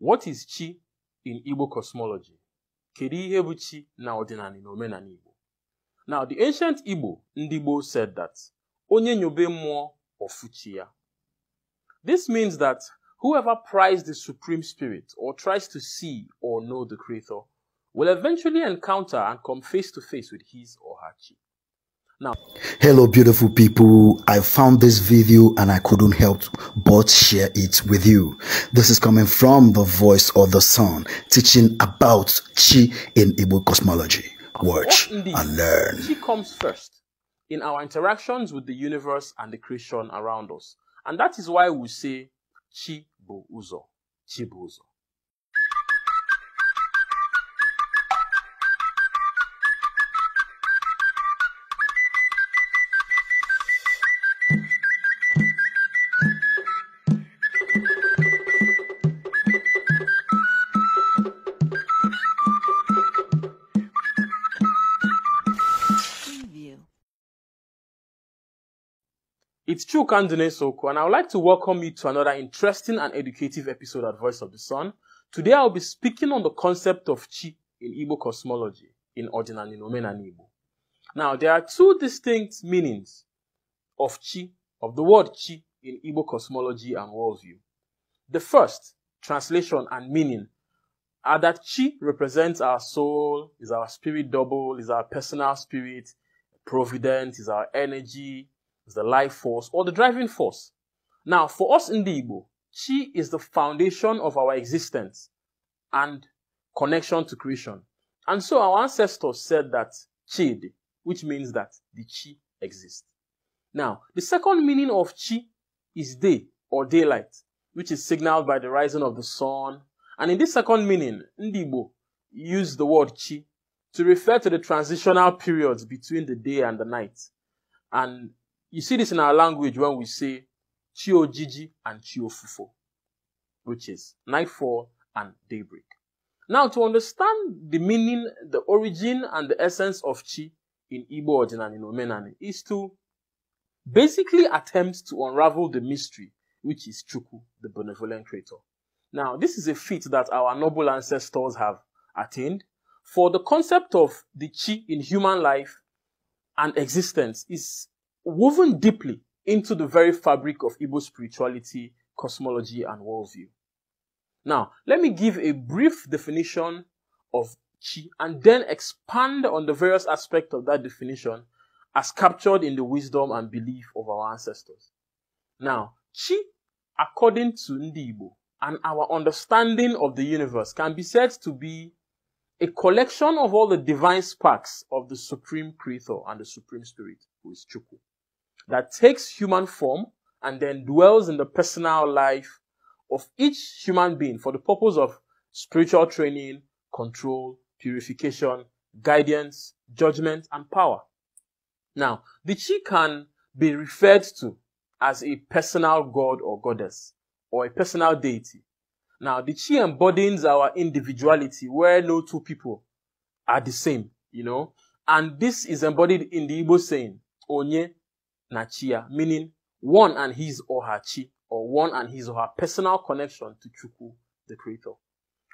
What is chi in Igbo cosmology? Kedu ihe bụ chi na ọdịnala na omenala Igbo? Now, the ancient Igbo, ndị Igbo said that onye nyobe mmụọ ofuchi ya. This means that whoever pries the supreme spirit or tries to see or know the creator will eventually encounter and come face to face with his or her chi. Now, Hello, beautiful people. I found this video and I couldn't help but share it with you. This is coming from the voice of the sun, teaching about Chi in Igbo cosmology. Watch and learn. chi comes first in our interactions with the universe and the creation around us. And that is why we say chi bu uzo, chi bu uzo. It's Chukandune Soko, and I would like to welcome you to another interesting and educative episode at Voice of the Sun. Today I'll be speaking on the concept of Chi in Igbo cosmology, in Ordinary Nomen and Igbo. Now, there are two distinct meanings of Chi, of the word Chi in Igbo cosmology and worldview. The first, translation and meaning, are that Chi represents our soul, is our spirit double, is our personal spirit, providence, is our energy, is the life force or the driving force. Now, for us in the Igbo, Chi is the foundation of our existence and connection to creation. And so our ancestors said that Chidi, which means that the Chi exists. Now, the second meaning of Chi is day or daylight, which is signaled by the rising of the sun. And in this second meaning, Ndibo used the word Chi to refer to the transitional periods between the day and the night. And you see this in our language when we say Chiojiji and Chiofufo, which is nightfall and daybreak. Now, to understand the meaning, the origin, and the essence of Chi in Igbo Ordinary Omenani is to basically attempt to unravel the mystery, which is Chukwu, the benevolent creator. Now, this is a feat that our noble ancestors have attained, for the concept of the Chi in human life and existence is woven deeply into the very fabric of Igbo spirituality, cosmology, and worldview. Now, let me give a brief definition of Chi and then expand on the various aspects of that definition as captured in the wisdom and belief of our ancestors. Now, Chi, according to Igbo and our understanding of the universe, can be said to be a collection of all the divine sparks of the Supreme Creator and the Supreme Spirit, who is Chukwu, that takes human form and then dwells in the personal life of each human being for the purpose of spiritual training, control, purification, guidance, judgment, and power. Now, the Chi can be referred to as a personal god or goddess or a personal deity. Now, the Chi embodies our individuality where no two people are the same, you know, and this is embodied in the Igbo saying, Onye na Chia, meaning one and his or her Chi, or one and his or her personal connection to Chukwu, the Creator.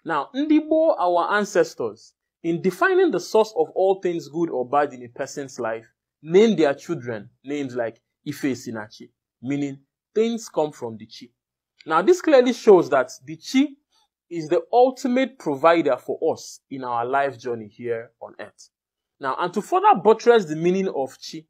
Now, Ndibo, our ancestors, in defining the source of all things good or bad in a person's life, named their children names like Ife Sinachi, meaning things come from the Chi. Now, this clearly shows that the Chi is the ultimate provider for us in our life journey here on earth. Now, and to further buttress the meaning of Chi,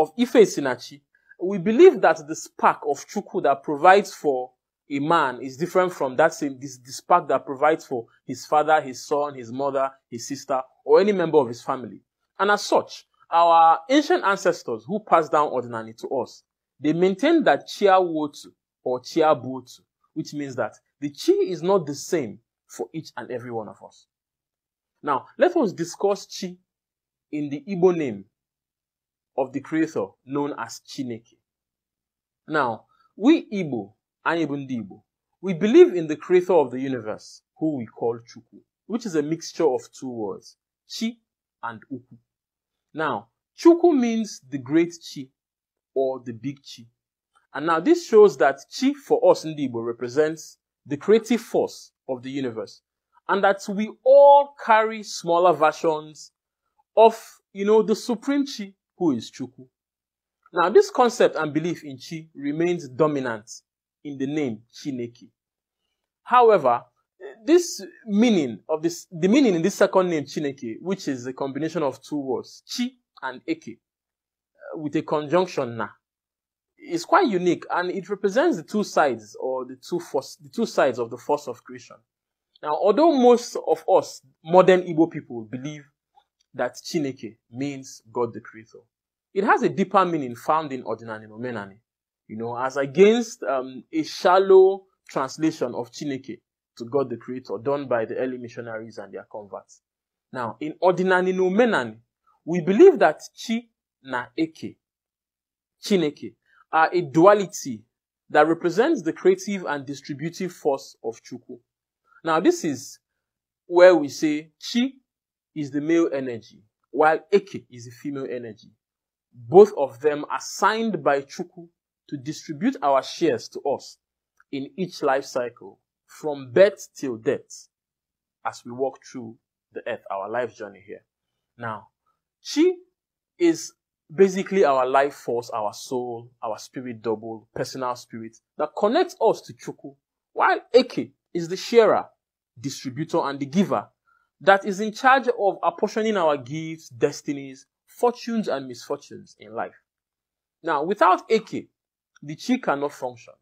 of Ife Sinachi, we believe that the spark of Chukwu that provides for a man is different from that same, this, the spark that provides for his father, his son, his mother, his sister, or any member of his family. And as such, our ancient ancestors who passed down ordinary to us, they maintain that Chia Wotu or Chia Buotu, which means that the Chi is not the same for each and every one of us. Now, let us discuss Chi in the Igbo name of the creator known as Chineke. Now, we Igbo, and ndị Igbo, we believe in the creator of the universe, who we call Chukwu, which is a mixture of two words, Chi and Ukwu. Now, Chukwu means the great Chi or the big Chi. And now this shows that Chi for us in Igbo represents the creative force of the universe, and that we all carry smaller versions of, you know, the supreme chi who is Chukwu. Now, this concept and belief in chi remains dominant in the name Chineke. However, this meaning of this, the meaning in this second name Chineke, which is a combination of two words, chi and eke, uh, with a conjunction na, is quite unique and it represents the two sides or the two force, the two sides of the force of creation. Now, although most of us modern Igbo people believe that Chineke means God the Creator, it has a deeper meaning found in Ordinary Nomenani, you know, as against um, a shallow translation of Chineke to God the Creator done by the early missionaries and their converts. Now, in Ordinary Nomenani, we believe that Chi na Eke, Chineke, are a duality that represents the creative and distributive force of Chukwu. Now, this is where we say Chi is the male energy, while Eke is the female energy. Both of them assigned by Chukwu to distribute our shares to us in each life cycle, from birth till death, as we walk through the earth, our life journey here. Now, Chi is basically our life force, our soul, our spirit double, personal spirit that connects us to Chukwu, while Eke is the sharer, distributor, and the giver that is in charge of apportioning our gifts, destinies, fortunes, and misfortunes in life. Now, without Eke, the Chi cannot function.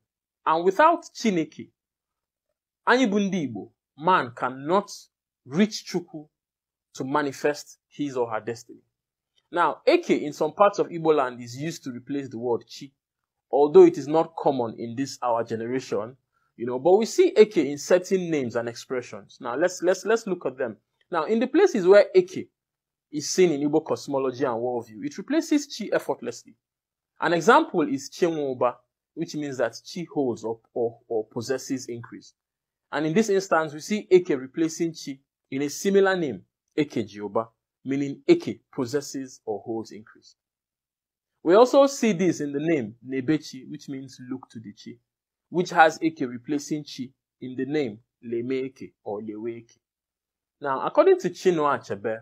And without Chineke, Anyibundi Igbo, man cannot reach Chukwu to manifest his or her destiny. Now, Eke in some parts of Igbo land is used to replace the word Chi, although it is not common in this our generation, you know, but we see Eke in certain names and expressions. Now, let's, let's, let's look at them. Now, in the places where Eke is seen in Igbo cosmology and worldview, it replaces Chi effortlessly. An example is Chenwoba, which means that Chi holds or, or, or possesses increase. And in this instance, we see Eke replacing Chi in a similar name, Eke Jioba, meaning Eke possesses or holds increase. We also see this in the name Nebechi, which means look to the Chi, which has Eke replacing Chi in the name Lemeke or Leweke. Now, according to Chinua Achebe,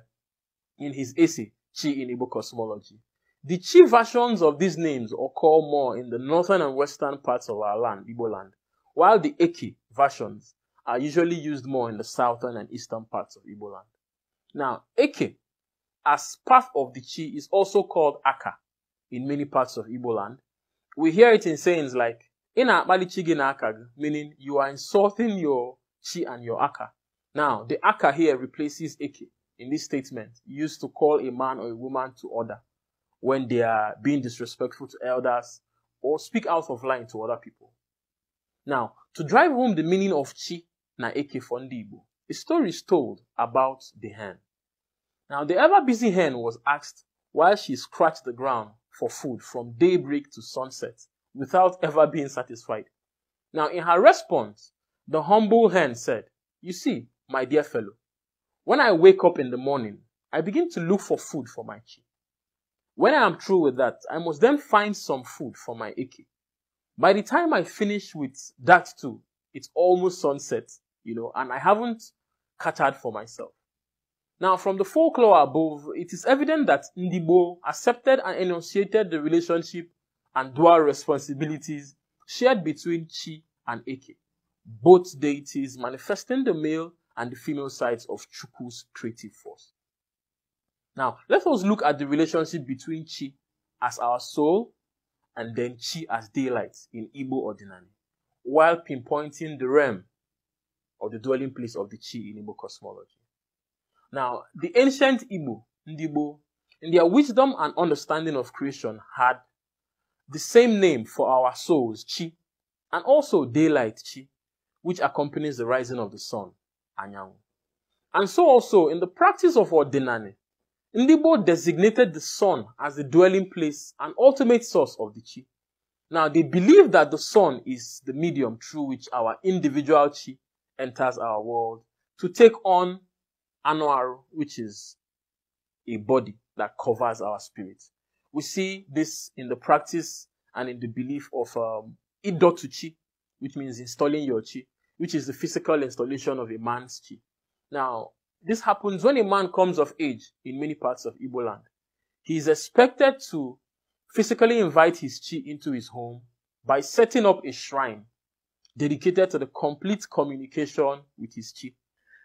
in his essay, Chi in Igbo Cosmology, the Chi versions of these names occur more in the northern and western parts of our land, Igbo land, while the Eke versions are usually used more in the southern and eastern parts of Igbo land. Now, Eke, as part of the Chi, is also called Aka in many parts of Igbo land. We hear it in sayings like, Ina meaning you are insulting your Chi and your Aka. Now, the Aka here replaces Eke in this statement, used to call a man or a woman to order when they are being disrespectful to elders or speak out of line to other people. Now, to drive home the meaning of Chi na Eke for Ndi Igbo, a story is told about the hen. Now, the ever busy hen was asked while she scratched the ground for food from daybreak to sunset without ever being satisfied. Now, in her response, the humble hen said, You see, my dear fellow, when I wake up in the morning, I begin to look for food for my chi. When I am through with that, I must then find some food for my eke. By the time I finish with that too, it's almost sunset, you know, and I haven't catered for myself. Now, from the folklore above, it is evident that Ndibo accepted and enunciated the relationship and dual responsibilities shared between Chi and Eke, both deities manifesting the male and the female sides of Chukwu's creative force. Now, let us look at the relationship between Chi as our soul and then Chi as daylight in Igbo ordinary, while pinpointing the realm or the dwelling place of the Chi in Igbo cosmology. Now, the ancient Igbo, Ndibo, in their wisdom and understanding of creation had the same name for our souls, Chi, and also daylight, Chi, which accompanies the rising of the sun, Anyanwu. And so also in the practice of Odinani, Ndibo designated the sun as the dwelling place and ultimate source of the Chi. Now they believe that the sun is the medium through which our individual Chi enters our world to take on Anuaru, which is a body that covers our spirit. We see this in the practice and in the belief of um, Idotu Chi, which means installing your Chi, which is the physical installation of a man's chi. Now, this happens when a man comes of age in many parts of Igbo land. He is expected to physically invite his chi into his home by setting up a shrine dedicated to the complete communication with his chi.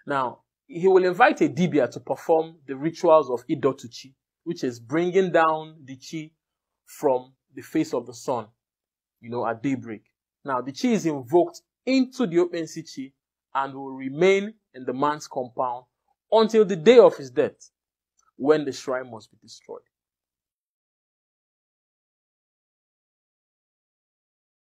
Now, he will invite a dibia to perform the rituals of Idotu chi, which is bringing down the chi from the face of the sun, you know, at daybreak. Now, the chi is invoked into the open chi and will remain in the man's compound until the day of his death, when the shrine must be destroyed.